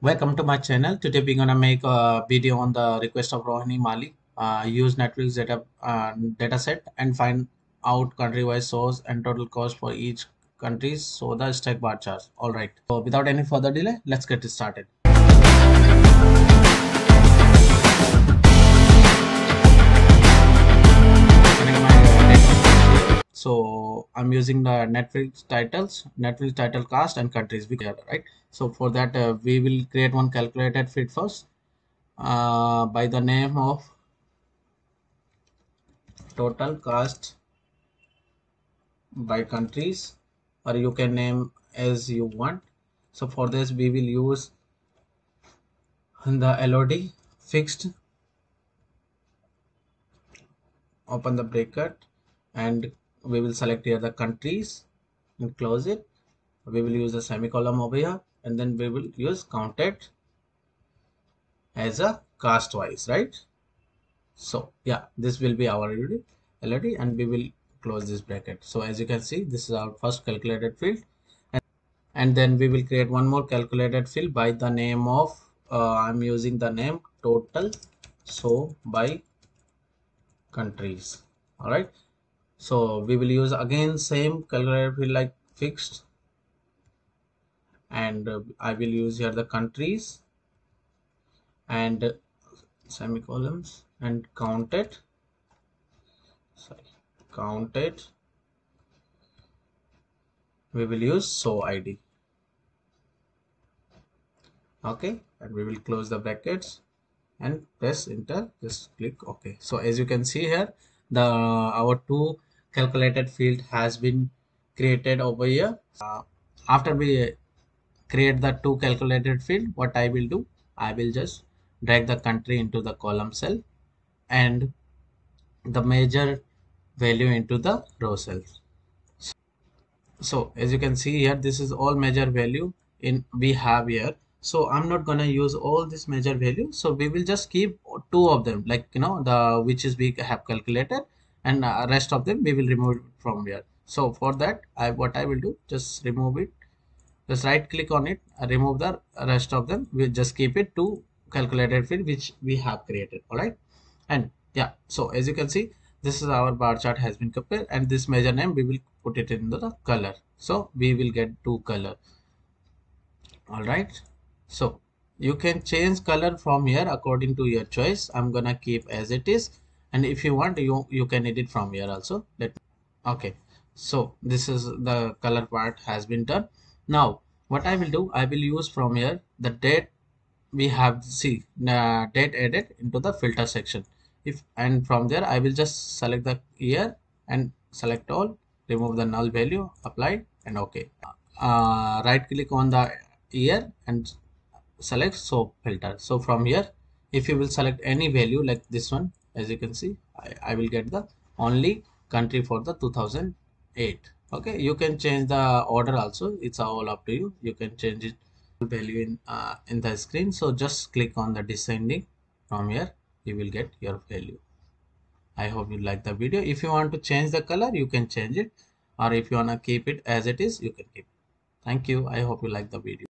Welcome to my channel. Today we're gonna make a video on the request of Rohini Mali. Uh, use Netflix data uh, dataset and find out country-wise source and total cost for each country. So the stack bar charts. All right. So without any further delay, let's get started. so i'm using the netflix titles netflix title cast and countries we right? So for that uh, we will create one calculated field first uh, by the name of total cost by countries or you can name as you want. So for this we will use the LOD fixed open the bracket and we will select here the countries and close it. We will use a semicolon over here and then we will use counted as a cast wise right? So yeah this will be our LOD and we will close this bracket. So as you can see this is our first calculated field. And, and then we will create one more calculated field by the name of uh, i'm using the name total so by countries. All right so we will use again same calculated field like fixed. And uh, i will use here the countries and uh, semicolons and count it. Sorry count it. We will use so id okay and we will close the brackets and press enter. Just click ok so as you can see here the our two calculated field has been created over here. Uh, after we create the two calculated field what i will do i will just drag the country into the column cell and the measure value into the row cells so as you can see here this is all measure value in we have here. So i'm not gonna use all this measure value. So we will just keep two of them like you know the which is we have calculated and uh, rest of them we will remove from here. So for that i what i will do just remove it. Just right click on it remove the rest of them. We'll just keep it to calculated field which we have created all right and yeah so as you can see this is our bar chart has been compared and this measure name we will put it into the color. So we will get two color all right so you can change color from here according to your choice. I'm gonna keep as it is and if you want you you can edit from here also. Let okay. So this is the color part has been done. Now what i will do i will use from here the date we have see uh, date edit into the filter section. If and from there i will just select the year and select all remove the null value apply and okay. Uh, right click on the year and select soap filter. So from here if you will select any value like this one as you can see I, I will get the only country for the 2008 okay you can change the order also. It's all up to you. You can change it value in uh, in the screen. So just click on the descending. From here you will get your value. I hope you like the video. If you want to change the color you can change it. Or if you want to keep it as it is you can keep it. thank you. I hope you like the video